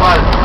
асфальт.